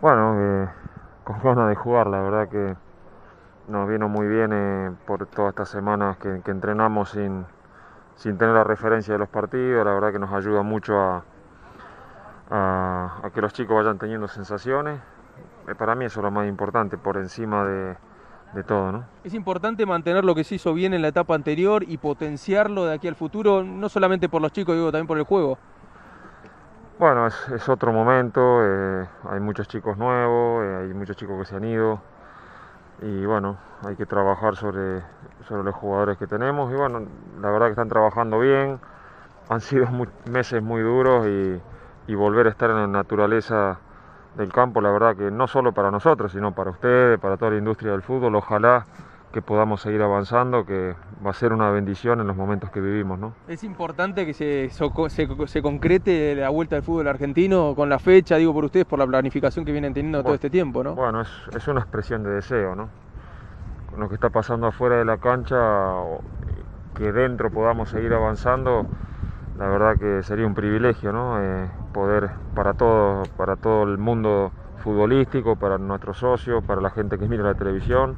Bueno, eh, con ganas de jugar, la verdad que nos vino muy bien eh, por todas estas semanas que, entrenamos sin, sin tener la referencia de los partidos, la verdad que nos ayuda mucho a que los chicos vayan teniendo sensaciones. Eh, Para mí eso es lo más importante, por encima de, de todo, ¿no? Es importante mantener lo que se hizo bien en la etapa anterior y potenciarlo de aquí al futuro, no solamente por los chicos, digo también por el juego. Bueno, es, es otro momento, eh, hay muchos chicos nuevos, eh, hay muchos chicos que se han ido y bueno, hay que trabajar sobre, sobre los jugadores que tenemos y bueno, la verdad que están trabajando bien, han sido mu- meses muy duros y, y volver a estar en la naturaleza del campo, la verdad que no solo para nosotros, sino para ustedes, para toda la industria del fútbol, ojalá que podamos seguir avanzando, que va a ser una bendición en los momentos que vivimos, ¿no? Es importante que se, se, se concrete la vuelta del fútbol argentino con la fecha, digo por ustedes, por la planificación que vienen teniendo todo este tiempo, ¿no? Bueno, es, es una expresión de deseo, ¿no? Con lo que está pasando afuera de la cancha, que dentro podamos seguir avanzando, la verdad que sería un privilegio, ¿no? Eh, poder para todo, para todo el mundo futbolístico, para nuestros socios, para la gente que mira la televisión.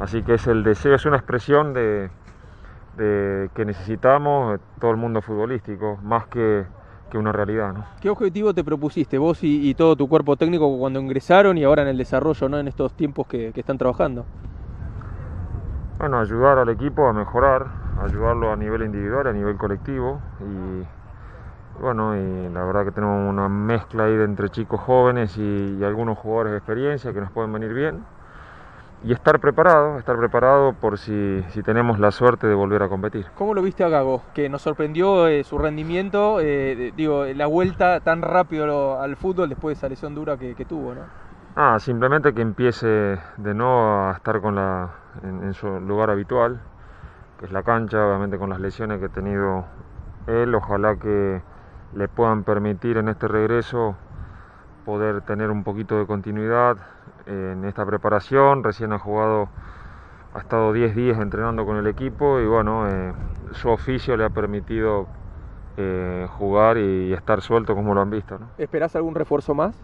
Así que es el deseo, es una expresión de, de que necesitamos todo el mundo futbolístico, más que, que una realidad, ¿no? ¿Qué objetivo te propusiste vos y, y todo tu cuerpo técnico cuando ingresaron y ahora en el desarrollo, ¿no? En estos tiempos que, que están trabajando. Bueno, ayudar al equipo a mejorar, ayudarlo a nivel individual, a nivel colectivo y bueno, y la verdad que tenemos una mezcla ahí de entre chicos jóvenes y, y algunos jugadores de experiencia que nos pueden venir bien y estar preparado, estar preparado por si, si tenemos la suerte de volver a competir. ¿Cómo lo viste a Gago? Que nos sorprendió eh, su rendimiento, eh, digo, la vuelta tan rápido al fútbol después de esa lesión dura que, que tuvo, ¿no? Ah, simplemente que empiece de nuevo a estar con la, en, en su lugar habitual, que es la cancha, obviamente con las lesiones que ha tenido él, ojalá que le puedan permitir en este regreso poder tener un poquito de continuidad en esta preparación, recién ha jugado, ha estado 10 días entrenando con el equipo y bueno, eh, su oficio le ha permitido eh, jugar y estar suelto como lo han visto, ¿no? ¿Esperás algún refuerzo más?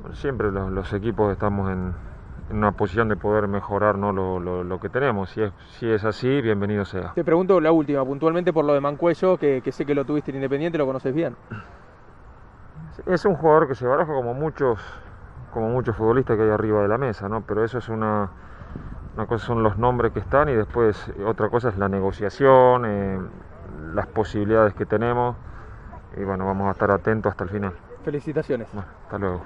Bueno, Siempre los, los equipos estamos en, en una posición de poder mejorar ¿no? lo, lo- lo que tenemos. Si es, si es así, bienvenido sea. Te pregunto la última, puntualmente por lo de Mancuello, que, que sé que lo tuviste en Independiente, lo conoces bien. Es un jugador que se baraja como muchos, como muchos futbolistas que hay arriba de la mesa, ¿no? pero eso es una, una cosa son los nombres que están y después eh, otra cosa es la negociación, eh, las posibilidades que tenemos y bueno, vamos a estar atentos hasta el final. Felicitaciones. Bueno, hasta luego.